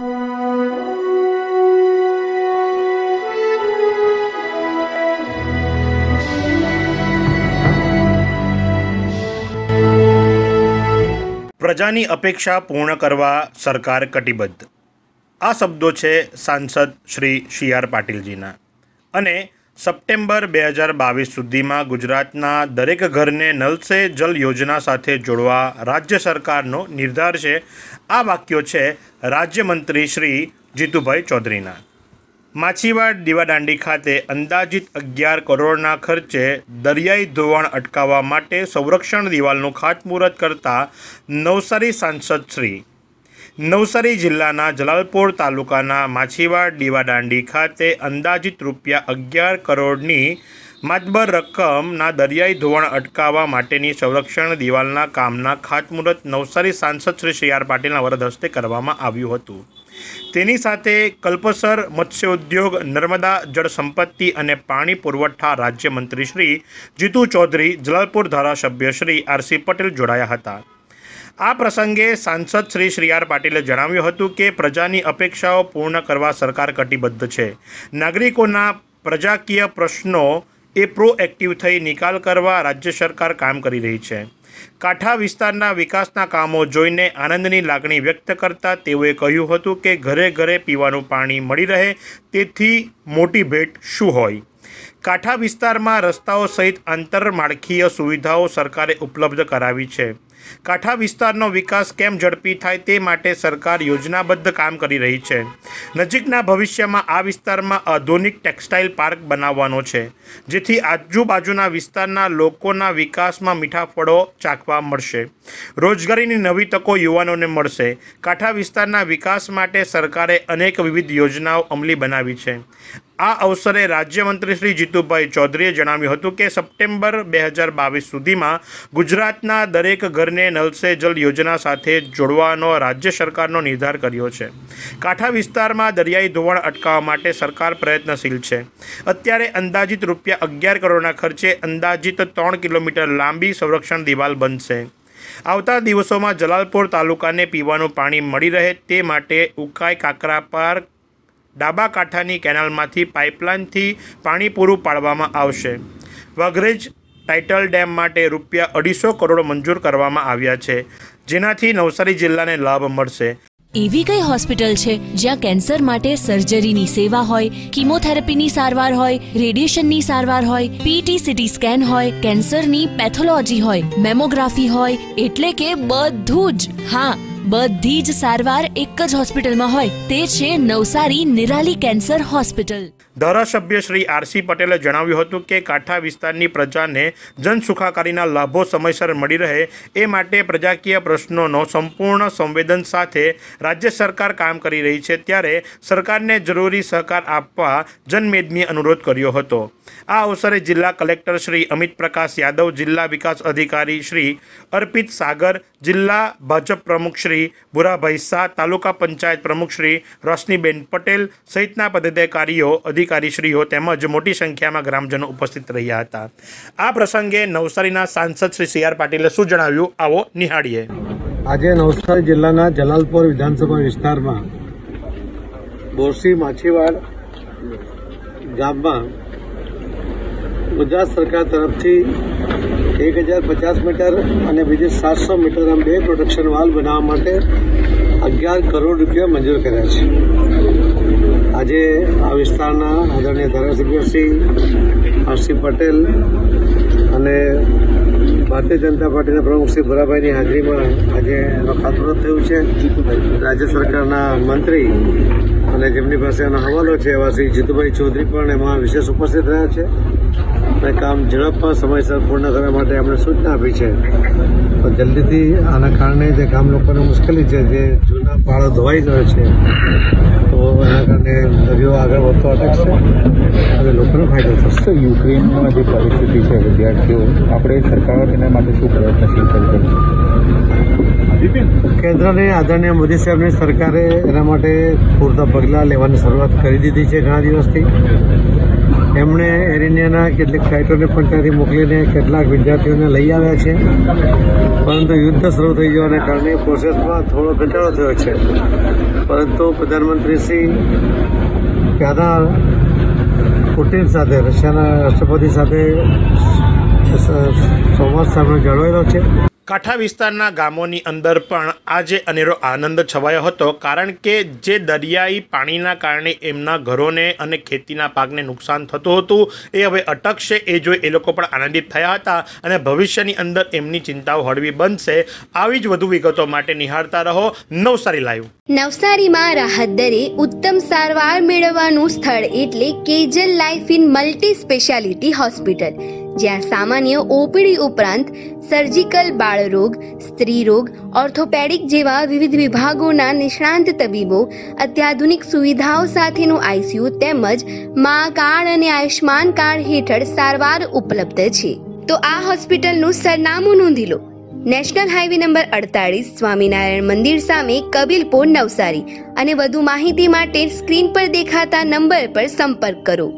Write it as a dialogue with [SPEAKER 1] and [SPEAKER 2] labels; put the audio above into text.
[SPEAKER 1] પ્રજાની અપેક્ષા પૂર્ણ કરવા સરકાર કટિબદ્ધ. આ શબ્દો છે સાંસદ શ્રી સી પાટીલજીના. અને સપ્ટેમ્બર બે હજાર બાવીસ સુધીમાં ગુજરાતના દરેક ઘરને નલ સે જલ યોજના સાથે જોડવા રાજ્ય સરકારનો નિર્ધાર છે. આ વાક્યો છે રાજ્યમંત્રી શ્રી જીતુભાઈ ચૌધરીના. માછીવાડ દીવાદાંડી ખાતે અંદાજિત અગિયાર કરોડના ખર્ચે દરિયાઈ ધોવાણ અટકાવવા માટે સંરક્ષણ દિવાલનું ખાતમુહૂર્ત કરતા નવસારી સાંસદ શ્રી નવસારી જિલ્લાના જલાલપોર તાલુકાના માછીવાડ દીવાદાંડી ખાતે અંદાજિત રૂપિયા અગિયાર કરોડની માતબર રકમના દરિયાઈ ધોવાણ અટકાવવા માટેની સંરક્ષણ દિવાલના કામના ખાતમુહૂર્ત નવસારી સાંસદ શ્રી સી આર પાટીલના વરદ હસ્તે કરવામાં આવ્યું હતું. તેની સાથે કલ્પસર મત્સ્યોદ્યોગ, નર્મદા જળ સંપત્તિ અને પાણી પુરવઠા રાજ્યમંત્રી શ્રી જીતુ ચૌધરી, જલાલપુર ધારાસભ્ય શ્રી આરસી પટેલ જોડાયા હતા. આ પ્રસંગે સાંસદ શ્રી શ્રી આર પાટીલે જણાવ્યું હતું કે પ્રજાની અપેક્ષાઓ પૂર્ણ કરવા સરકાર કટિબદ્ધ છે. નાગરિકોના પ્રજાકીય પ્રશ્નો એ પ્રોએક્ટિવ થઈ નિકાલ કરવા રાજ્ય સરકાર કામ કરી રહી છે. કાંઠા વિસ્તારના વિકાસના કામો જોઈને આનંદની લાગણી વ્યક્ત કરતા તેઓએ કહ્યું હતું કે ઘરે ઘરે પીવાનું પાણી મળી રહે, તેથી મોટી ભેટ શું હોય? કાંઠા વિસ્તારમાં રસ્તાઓ સહિત આંતરમાળખીય સુવિધાઓ સરકારે ઉપલબ્ધ કરાવી છે. કાંઠા વિસ્તારનો વિકાસ કેમ ઝડપી થાય તે માટે સરકાર યોજનાબદ્ધ કામ કરી રહી છે. નજીકના ભવિષ્યમાં આ વિસ્તારમાં આધુનિક ટેક્સટાઇલ પાર્ક બનાવવાનો છે, જેથી આજુબાજુના વિસ્તારના લોકોના વિકાસમાં મીઠા ફળો ચાખવા મળશે. રોજગારીની નવી તકો યુવાનોને મળશે. કાંઠા વિસ્તારના વિકાસ માટે સરકારે અનેક વિવિધ યોજનાઓ અમલી બનાવી છે. આ અવસરે રાજ્યમંત્રી શ્રી જીતુભાઈ ચૌધરીએ જણાવ્યું હતું કે સપ્ટેમ્બર બે હજાર બાવીસ સુધીમાં ગુજરાતના દરેક ઘરને નલ જલ યોજના સાથે જોડવાનો રાજ્ય સરકારનો નિર્ધાર કર્યો છે. કાંઠા વિસ્તારમાં દરિયાઈ ધોવાણ અટકાવવા માટે સરકાર પ્રયત્નશીલ છે. અત્યારે અંદાજિત રૂપિયા અગિયાર કરોડના ખર્ચે અંદાજિત ત્રણ કિલોમીટર લાંબી સંરક્ષણ દિવાલ બનશે. આવતા દિવસોમાં જલાલપોર તાલુકાને પીવાનું પાણી મળી રહે તે માટે ઉકાઈ કાકરા પાર્ક ડાબા કાંઠાની કેનાલમાંથી પાઇપલાઇનથી પાણી પૂરું પાડવામાં આવશે. વઘરેજ ટાઇટલ ડેમ માટે રૂપિયા અઢીસો કરોડ મંજૂર કરવામાં આવ્યા છે, જેનાથી નવસારી જિલ્લાને લાભ મળશે.
[SPEAKER 2] એવી કઈ હોસ્પિટલ છે જ્યાં કેન્સર માટે સર્જરીની સેવા હોય, કિમોથેરાપીની સારવાર હોય, રેડિયેશનની સારવાર હોય પીટી સીટી સ્કેન હોય, કેન્સરની પેથોલોજી હોય, મેમોગ્રાફી હોય, એટલે કે બધું જ. હા બધી જ સારવાર એક જ હોસ્પિટલમાં હોય. તે છે નવસારી નિરાલી કેન્સર હોસ્પિટલ.
[SPEAKER 1] ધારાસભ્ય શ્રી આરસી પટેલે જણાવ્યું હતું કે કાંઠા વિસ્તારની પ્રજાને જનસુખાકારીના લાભો સમયસર મળી રહે એ માટે પ્રજાકીય પ્રશ્નોનો સંપૂર્ણ સંવેદન સાથે રાજ્ય સરકાર કામ કરી રહી છે. ત્યારે સરકારને જરૂરી સહકાર આપવા જનમેદની અનુરોધ કર્યો હતો. આ અવસરે જિલ્લા કલેક્ટર શ્રી અમિત પ્રકાશ યાદવ, જિલ્લા વિકાસ અધિકારી શ્રી અર્પિત સાગર, જિલ્લા ભાજપ પ્રમુખ શ્રી ભુરાભાઈ શાહ, તાલુકા પંચાયત પ્રમુખ શ્રી રોશનીબેન પટેલ સહિતના પદાધિકારીઓ, અધિકારીશ્રીઓ તેમજ મોટી સંખ્યામાં ગ્રામજનો ઉપસ્થિત રહ્યા હતા. આ પ્રસંગે નવસારીના સાંસદ શ્રી સી આર પાટીલે શું જણાવ્યું? આવો નિહાળીએ.
[SPEAKER 3] આજે નવસારી જિલ્લાના જલાલપોર વિધાનસભા વિસ્તારમાં બોરસી માછીવાડ ગામમાં ગુજરાત સરકાર તરફથી એક હજાર પચાસ મીટર અને બીજી સાતસો મીટર આમ બે પ્રોટેક્શન વાલ બનાવવા માટે અગિયાર કરોડ રૂપિયા મંજૂર કર્યા છે. આજે આ વિસ્તારના આદરણીય ધારાસભ્ય શ્રી હર્ષિ પટેલ અને ભારતીય જનતા પાર્ટીના પ્રમુખ શ્રી ભરાભાઈની હાજરીમાં આજે એનો ખાતમુહૂર્ત થયું છે. રાજ્ય સરકારના મંત્રી અને જેમની પાસે એનો હવાલો છે એવા શ્રી જીતુભાઈ ચૌધરી પણ એમાં વિશેષ ઉપસ્થિત રહ્યા છે. અને કામ ઝડપમાં સમયસર પૂર્ણ કરવા માટે એમણે સૂચના આપી છે. તો જલ્દીથી આના કારણે જે કામ લોકોને મુશ્કેલી છે જે જૂના પાળો ધોવાઈ ગયો છે તો એના કારણે દરિયો આગળ વધતો અટકશે અને લોકોને ફાયદો થશે.
[SPEAKER 4] યુક્રેનમાં જે પરિસ્થિતિ છે વિદ્યાર્થીઓ આપણે સરકાર એના માટે શું પ્રયત્નશીલ કરી શકીએ
[SPEAKER 3] કેન્દ્રની આદરણીય મોદી સાહેબની સરકારે એના માટે પૂરતા પગલાં લેવાની શરૂઆત કરી દીધી છે ઘણા દિવસથી. એમણે એર ઇન્ડિયાના કેટલીક ફ્લાઇટોને પણ ત્યાંથી મોકલીને કેટલાક વિદ્યાર્થીઓને લઈ આવ્યા છે. પરંતુ યુદ્ધ શરૂ થઈ જવાને કારણે પ્રોસેસમાં થોડો ઘટાડો થયો છે. પરંતુ પ્રધાનમંત્રી શ્રી ત્યાંના પુટિન સાથે, રશિયાના રાષ્ટ્રપતિ સાથે સંવાદ સામે જળવાયેલો છે.
[SPEAKER 1] કાંઠા વિસ્તારના ગામોની અંદર પણ આજે અનેરો આનંદ છવાયો હતો, કારણ કે જે દરિયાઈ પાણીના કારણે એમના ઘરોને અને ખેતીના પાકને નુકસાન થતું હતું, એ હવે અટકશે, એ જોઈ એ લોકો પણ આનંદિત થયા હતા અને ભવિષ્યની અંદર એમની ચિંતાઓ હળવી બનશે. આવી જ વધુ વિગતો માટે નિહાળતા રહો, નવસારી લાઈવ.
[SPEAKER 4] નવસારીમાં રાહત દરે ઉત્તમ સારવાર મેળવવાનું સ્થળ એટલે Kejal life in multi speciality hospital. જ્યાં સામાન્ય ઓપીડી ઉપરાંત સર્જિકલ બાળરોગ સ્ત્રી રોગ ઓર્થોપેડિક જેવા વિવિધ વિભાગોના નિષ્ણાંત તબીબો, અત્યાધુનિક સુવિધાઓ સાથેનું આઈસીયુ તેમજ મા કાર્ડ અને આયુષ્માન કાર્ડ હેઠળ સારવાર ઉપલબ્ધ છે. તો આ હોસ્પિટલનું સરનામું નોંધી લો. નેશનલ હાઈવે નંબર અડતાળીસ સ્વામિનારાયણ મંદિર સામે કબીલપુર નવસારી અને વધુ માહિતી માટે સ્ક્રીન પર દેખાતા નંબર પર સંપર્ક કરો.